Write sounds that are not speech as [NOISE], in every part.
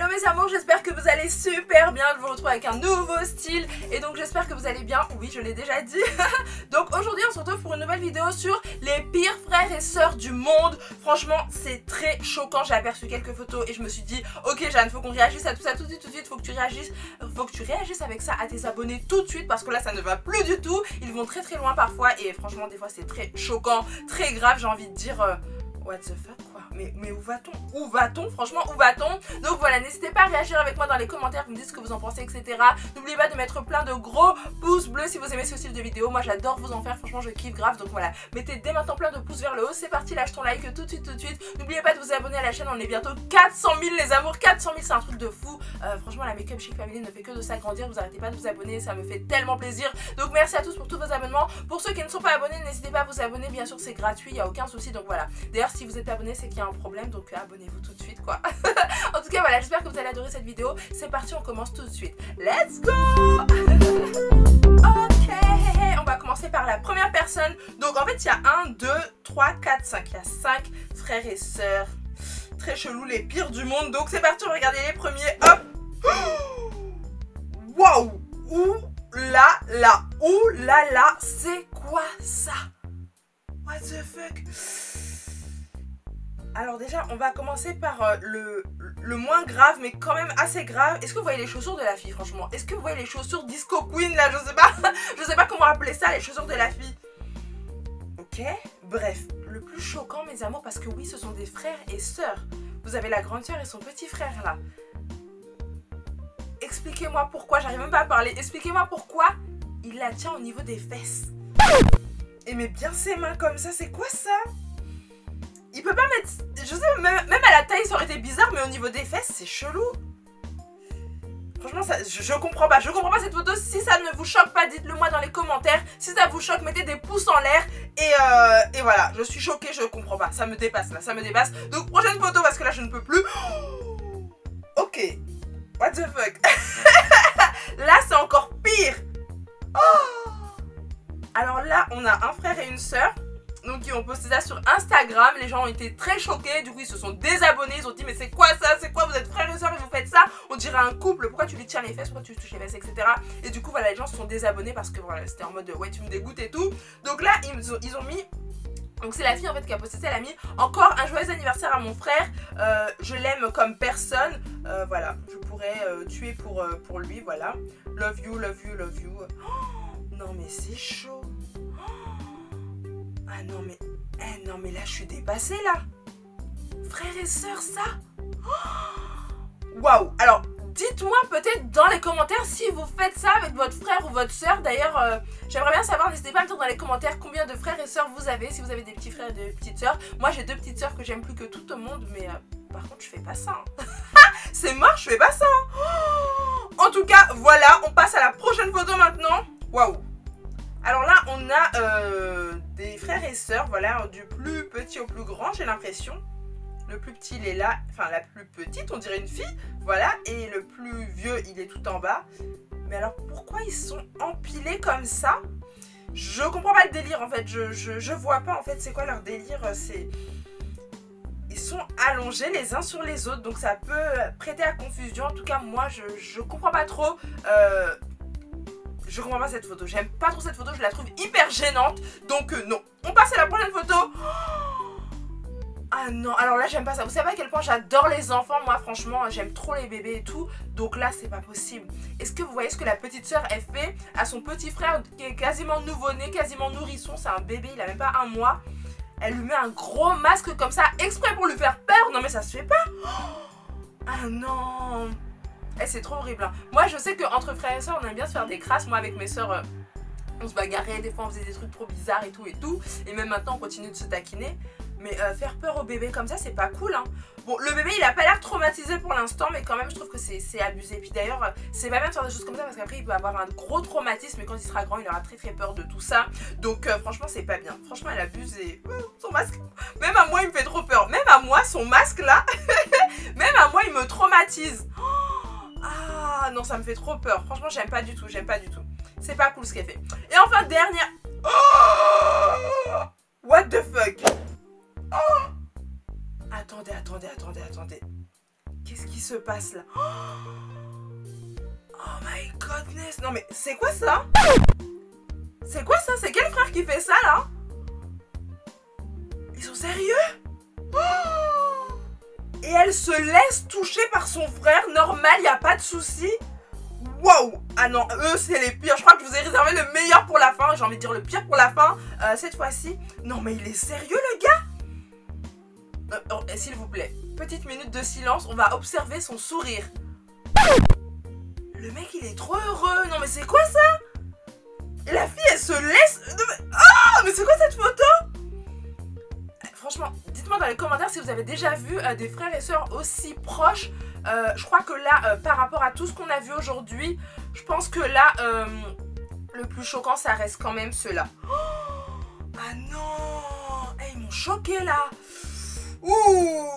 Hello mes amours, j'espère que vous allez super bien, je vous retrouve avec un nouveau style. Et donc j'espère que vous allez bien, oui je l'ai déjà dit. [LAUGHS] Donc aujourd'hui on se retrouve pour une nouvelle vidéo sur les pires frères et sœurs du monde. Franchement c'est très choquant, j'ai aperçu quelques photos et je me suis dit Ok Jeanne, faut qu'on réagisse à tout ça tout de suite, tout de suite, faut que tu réagisses Faut que tu réagisses avec ça à tes abonnés tout de suite parce que là ça ne va plus du tout. Ils vont très très loin parfois et franchement des fois c'est très choquant, très grave j'ai envie de dire... Euh, what the fuck mais, mais où va-t-on? Où va-t-on? Franchement, où va-t-on? Donc voilà, n'hésitez pas à réagir avec moi dans les commentaires, vous me dites ce que vous en pensez, etc. N'oubliez pas de mettre plein de gros pouces bleus si vous aimez ce style de vidéo. Moi, j'adore vous en faire, franchement, je kiffe grave. Donc voilà, mettez dès maintenant plein de pouces vers le haut. C'est parti, lâche ton like tout de suite, tout de suite. N'oubliez pas de vous abonner à la chaîne, on est bientôt 400 000 les amours. 400 000, c'est un truc de fou. Euh, franchement, la Makeup Chic Family ne fait que de s'agrandir. Vous arrêtez pas de vous abonner, ça me fait tellement plaisir. Donc merci à tous pour tous vos abonnements. Pour ceux qui ne sont pas abonnés, n'hésitez pas à vous abonner. Bien sûr, c'est gratuit, il n'y a aucun souci. Donc voilà. Vous êtes abonné, c'est qu'il y a un problème. Donc abonnez-vous tout de suite quoi. [LAUGHS] en tout cas voilà, j'espère que vous allez adorer cette vidéo. C'est parti, on commence tout de suite. Let's go [LAUGHS] Ok, on va commencer par la première personne. Donc en fait, il y a 1, 2, 3, 4, 5. Il y a 5 frères et sœurs. Très chelou, les pires du monde. Donc c'est parti, on va regarder les premiers. Hop [GASPS] Waouh Ouh là là Ouh là là C'est quoi ça? What the fuck? Alors déjà, on va commencer par euh, le, le, moins grave, mais quand même assez grave. Est-ce que vous voyez les chaussures de la fille, franchement? Est-ce que vous voyez les chaussures Disco Queen, là? Je sais pas. [LAUGHS] je sais pas comment appeler ça, les chaussures de la fille. Ok Bref, le plus choquant, mes amours, parce que oui, ce sont des frères et sœurs. Vous avez la grande sœur et son petit frère, là. Expliquez-moi pourquoi, j'arrive même pas à parler. Expliquez-moi pourquoi il la tient au niveau des fesses. Et met bien ses mains comme ça, c'est quoi ça? Il peut pas mettre... Je sais, même, à la taille, ça aurait été bizarre, mais au niveau des fesses, c'est chelou. Franchement, ça, je, comprends pas. Je comprends pas cette photo. Si ça ne vous choque pas, dites-le moi dans les commentaires. Si ça vous choque, mettez des pouces en l'air. Et, euh, et voilà, je suis choquée, je comprends pas. Ça me dépasse là, ça me dépasse. Donc, prochaine photo parce que là, je ne peux plus. [GASPS] ok. What the fuck? [LAUGHS] Là, c'est encore pire. Oh Alors là, on a un frère et une sœur donc ils ont posté ça sur Instagram, les gens ont été très choqués, du coup ils se sont désabonnés, ils ont dit mais c'est quoi ça, c'est quoi, vous êtes frères et soeurs et vous faites ça, on dirait un couple, pourquoi tu lui tiens les fesses, pourquoi tu lui touches les fesses, etc. Et du coup voilà, les gens se sont désabonnés parce que voilà, c'était en mode ouais tu me dégoûtes et tout. Donc là ils ont, mis donc c'est la fille en fait qui a posté ça, elle a mis encore un joyeux anniversaire à mon frère, euh, je l'aime comme personne, euh, voilà, je pourrais euh, tuer pour, pour lui, voilà. Love you, love you, love you. non mais c'est chaud. Ah non mais... Eh non mais là je suis dépassée là Frères et sœurs ça? Waouh Alors dites-moi peut-être dans les commentaires si vous faites ça avec votre frère ou votre sœur. D'ailleurs, euh, j'aimerais bien savoir, n'hésitez pas à me dire dans les commentaires combien de frères et sœurs vous avez, si vous avez des petits frères et des petites sœurs. Moi j'ai deux petites sœurs que j'aime plus que tout au monde, mais euh, par contre je fais pas ça. Hein. [LAUGHS] C'est mort, je fais pas ça. Hein. En tout cas, voilà, on passe à la prochaine photo maintenant. Waouh alors là, on a euh, des frères et sœurs, voilà, du plus petit au plus grand, j'ai l'impression. Le plus petit, il est là, enfin la plus petite, on dirait une fille, voilà, et le plus vieux, il est tout en bas. Mais alors, pourquoi ils sont empilés comme ça? Je comprends pas le délire, en fait, je, je, vois pas, en fait, c'est quoi leur délire, c'est... Ils sont allongés les uns sur les autres, donc ça peut prêter à confusion. En tout cas, moi, je, je comprends pas trop... Euh, je comprends pas cette photo. J'aime pas trop cette photo. Je la trouve hyper gênante. Donc euh, non. On passe à la prochaine photo. [GASPS] Ah non, alors là j'aime pas ça. Vous savez à quel point j'adore les enfants. Moi franchement j'aime trop les bébés et tout. Donc là c'est pas possible. Est-ce que vous voyez ce que la petite soeur elle fait à son petit frère qui est quasiment nouveau-né, quasiment nourrisson? C'est un bébé, il a même pas un mois. Elle lui met un gros masque comme ça exprès pour lui faire peur. Non mais ça se fait pas. [GASPS] Ah non. Eh, c'est trop horrible. Hein. Moi, je sais qu'entre frères et soeurs, on aime bien se faire des crasses. Moi, avec mes soeurs, euh, on se bagarrait. Des fois, on faisait des trucs trop bizarres et tout et tout. Et même maintenant, on continue de se taquiner. Mais euh, faire peur au bébé comme ça, c'est pas cool. Hein. Bon, le bébé, il a pas l'air traumatisé pour l'instant, mais quand même, je trouve que c'est abusé. Puis d'ailleurs, euh, c'est pas bien de faire des choses comme ça parce qu'après, il peut avoir un gros traumatisme. Et quand il sera grand, il aura très très peur de tout ça. Donc, franchement, c'est pas bien. Franchement, elle abuse et son masque, même à moi, il me fait trop peur. Même à moi, son masque là, [LAUGHS] même à moi, il me traumatise. Ah non, ça me fait trop peur. Franchement, j'aime pas du tout. J'aime pas du tout. C'est pas cool ce qu'elle fait. Et enfin, dernière. Oh What the fuck oh Attendez, attendez, attendez, attendez. qu'est-ce qui se passe là Oh my godness Non mais c'est quoi ça C'est quoi ça C'est quel frère qui fait ça là Ils sont sérieux Et elle se laisse toucher par son frère, normal, y a pas de souci. Wow Ah non, eux c'est les pires. Je crois que je vous ai réservé le meilleur pour la fin. J'ai envie de dire le pire pour la fin. Euh, cette fois-ci. Non mais il est sérieux le gars euh, oh, S'il vous plaît, petite minute de silence. On va observer son sourire. Le mec il est trop heureux. Non mais c'est quoi ça? La fille elle se laisse... Ah mais c'est quoi cette photo? Franchement, dites-moi dans les commentaires si vous avez déjà vu euh, des frères et sœurs aussi proches. Euh, je crois que là, euh, par rapport à tout ce qu'on a vu aujourd'hui, je pense que là, le plus choquant, ça reste quand même ceux-là. ah non eh, Ils m'ont choqué là Ouh,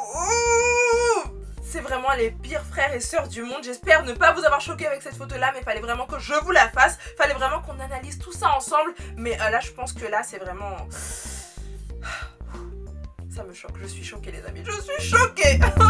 C'est vraiment les pires frères et sœurs du monde. J'espère ne pas vous avoir choqué avec cette photo-là, mais il fallait vraiment que je vous la fasse. Fallait vraiment qu'on analyse tout ça ensemble. Mais là, je pense que là, c'est vraiment... Ça me choque, je suis choquée les amis, je suis choquée [LAUGHS]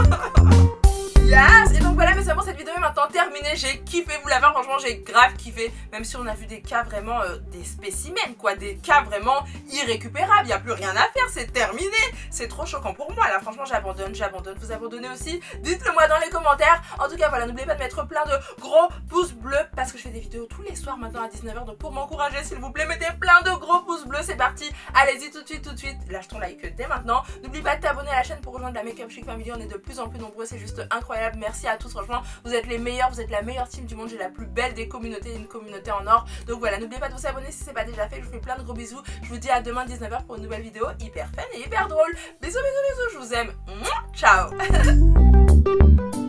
J'ai kiffé vous la voir, franchement j'ai grave kiffé. Même si on a vu des cas vraiment, euh, des spécimens quoi, des cas vraiment irrécupérables. Il n'y a plus rien à faire, c'est terminé. C'est trop choquant pour moi là, franchement j'abandonne, j'abandonne. Vous abandonnez aussi Dites-le moi dans les commentaires. En tout cas voilà, n'oubliez pas de mettre plein de gros pouces bleus parce que je fais des vidéos tous les soirs maintenant à 19h. Donc pour m'encourager s'il vous plaît, mettez plein de gros pouces bleus, c'est parti. Allez-y tout de suite, tout de suite. Lâche ton like dès maintenant. N'oublie pas de t'abonner à la chaîne pour rejoindre la Makeup Chic Family. On est de plus en plus nombreux, c'est juste incroyable. Merci à tous, franchement, vous êtes les meilleurs, vous la meilleure team du monde. J'ai la plus belle des communautés, une communauté en or. Donc voilà, n'oubliez pas de vous abonner si c'est pas déjà fait. Je vous fais plein de gros bisous. Je vous dis à demain 19h pour une nouvelle vidéo hyper fun et hyper drôle. Bisous, bisous, bisous, je vous aime. Ciao [LAUGHS]